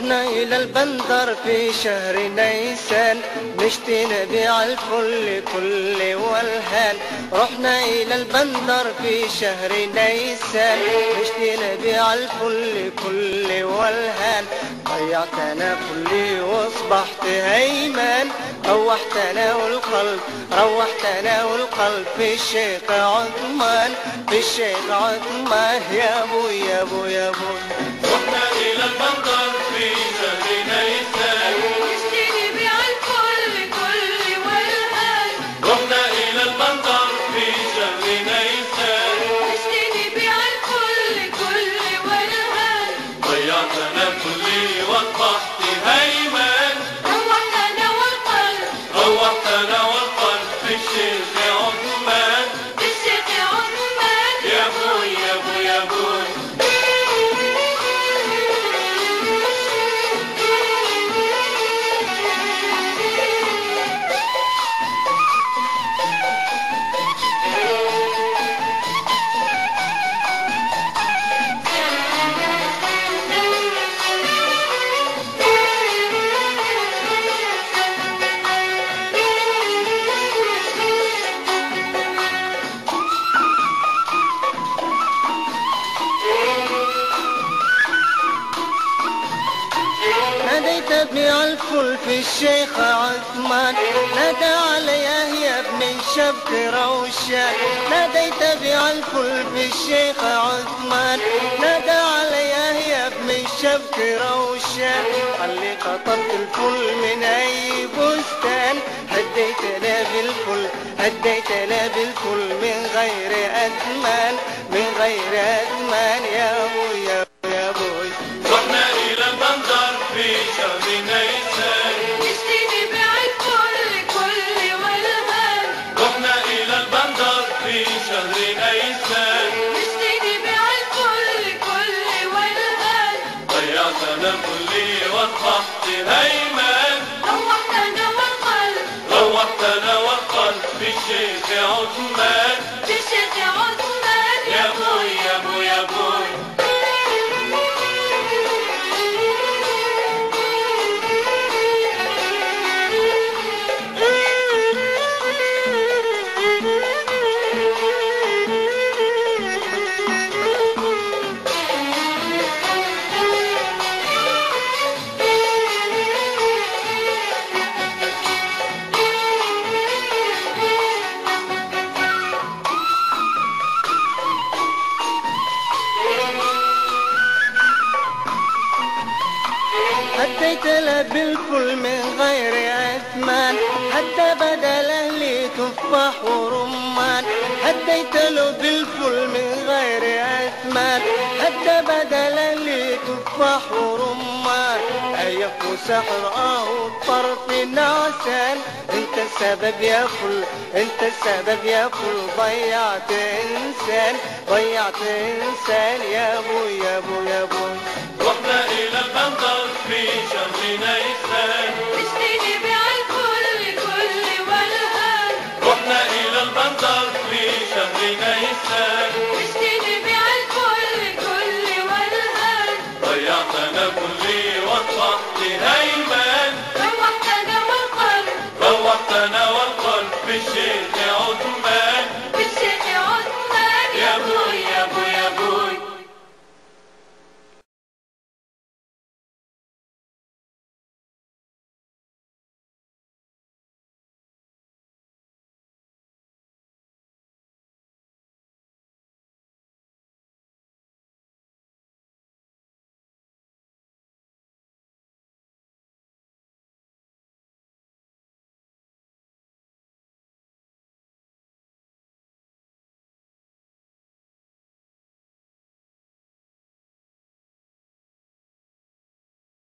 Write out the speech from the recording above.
إلى البندر في شهر نيسان نشتي نبيع الفل كل والهان. رحنا إلى البندر في شهر نيسان نشتي نبيع الفل كل والهان. ضيعت أنا كلي وأصبحت هيمان روحت أنا والقلب روحت أنا والقلب في الشيخ عثمان. في الشيخ عثمان يا أبو يا أبو يا أبو. ناديت بيع الفل في الشيخ عثمان. نادى علي يا ابن الشبك روشان. ناديت بيع الفل في الشيخ عثمان. نادى علي يا ابن الشبك روشان. خلي قطرت الفل من أي بستان. هديت لا بالفل هديت لا بالفل من غير اثمان من غير اثمان يا أبو وأصبحت هيمان روحت أنا والقلب روحت أنا والقلب في الشيخ عثمان. هديت له بالفل من غير اثمان حتى بدل لي تفاح ورمان. هديت له بالفل من غير اثمان حتى بدل لي تفاح ورمان. أيق سحر آه الطرف نعسان أنت السبب يا فل أنت السبب يا فل ضيعت إنسان ضيعت إنسان. يا أبو يا أبو يا رحنا إلى البندر في شهر نيسان اشتري بيع الكل كل والهان رحنا إلى البندر في شهر نيسان اشتري بيع الكل كل والهان ضيعت أنا كلي وأصبحت هيمان روحت أنا والقلب. روحت أنا والقلب في الشيخ عثمان.